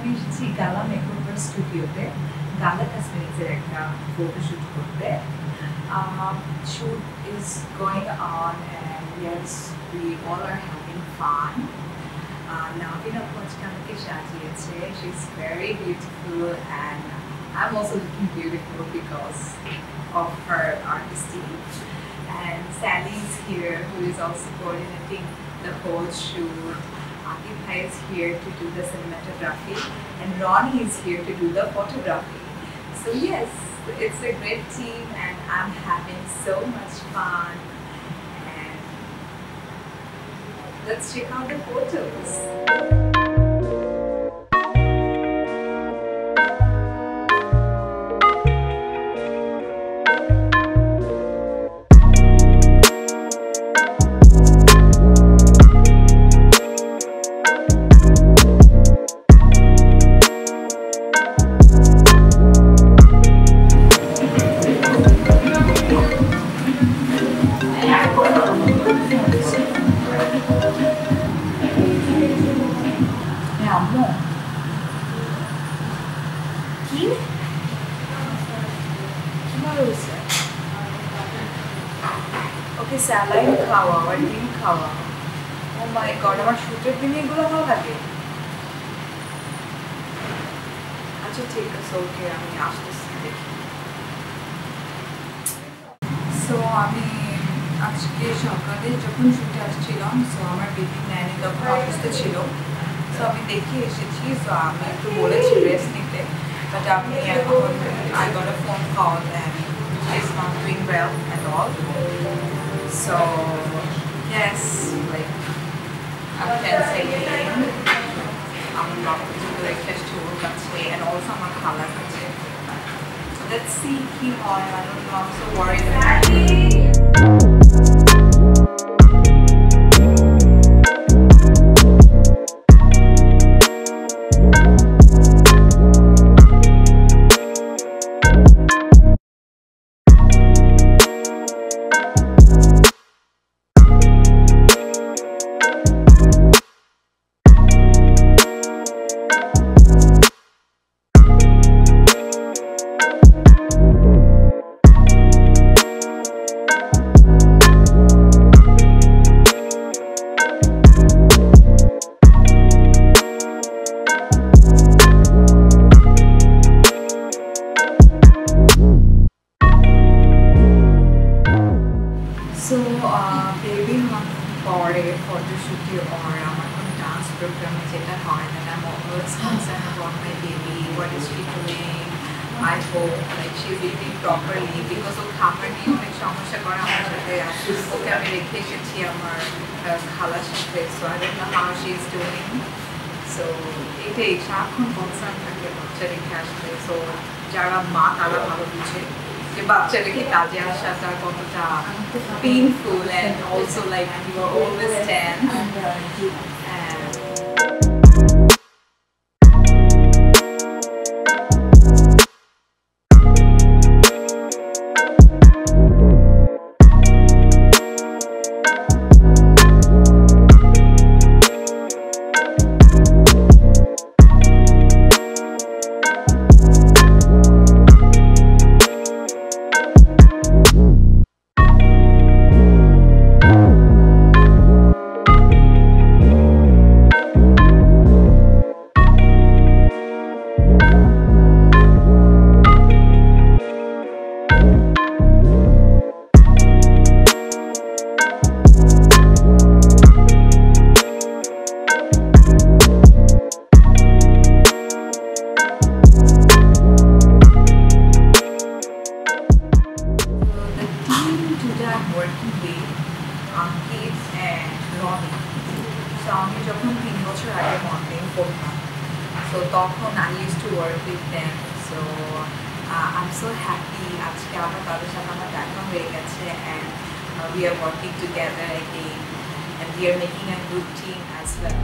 আমি এসেছি গালা মেকওভার স্টুডিওতে গালা কসমেটিক্সের একটা ফটোশুট করতে shoot is going on and yes we all are having fun নাবিন আপু আজকে আমাকে সাজিয়েছে she is very beautiful and I am also looking beautiful because of her artistry. And Sally is here, who is also coordinating the whole shoot. Bhai is here to do the cinematography, and Ronnie is here to do the photography. So yes, it's a great team, and I'm having so much fun. And let's check out the photos. Okay saline খাওয়া ডিম খাওয়া। ও মাই god আমার শুটের দিনে এগুলো ভালো লাগে? আচ্ছা ঠিক আছে ওকে আমি আসতেছি, দেখি। সো আমি আজকে সকালে যখন শুটে আসছিলাম সো আমার বেবি ন্যানি তখন অসুস্থ ছিল সো আমি দেখে এসেছি সো আমি একটু বলেছি রেস্ট নিতে বাট আপনি এখন I got a phone call and is not doing well at all so yes like আমি let's see him on. I don't know. I'm so worried. কোনো ডান্স প্রোগ্রামে যেটা হয় that I'm always concerned about my baby what is she doing I hope like she's eating properly because ও খাবার নিয়ে অনেক সমস্যা করে আমার সাথে আর ওকে আমি রেখে এসেছি আমার আহ, খালার সাথে so I don't know how she is doing so এটাই সারাক্ষণ কনসার্ন থাকে বাচ্চা রেখে আসলে সো যারা মা তারা ভালো বুঝে যে বাচ্চা রেখে কাজে আসাটা কতটা painful and also like you are always tense the team today I'm working with Ankit and Ronnie. So আমি যখন তিন বছর আগে মডেলিং করতাম সো তখন I used to work with them. So uh, I'm so happy আজকে আবার তাদের সাথে আমার দেখা হয়ে গেছে and uh, we are working together again and we are making a good team as well.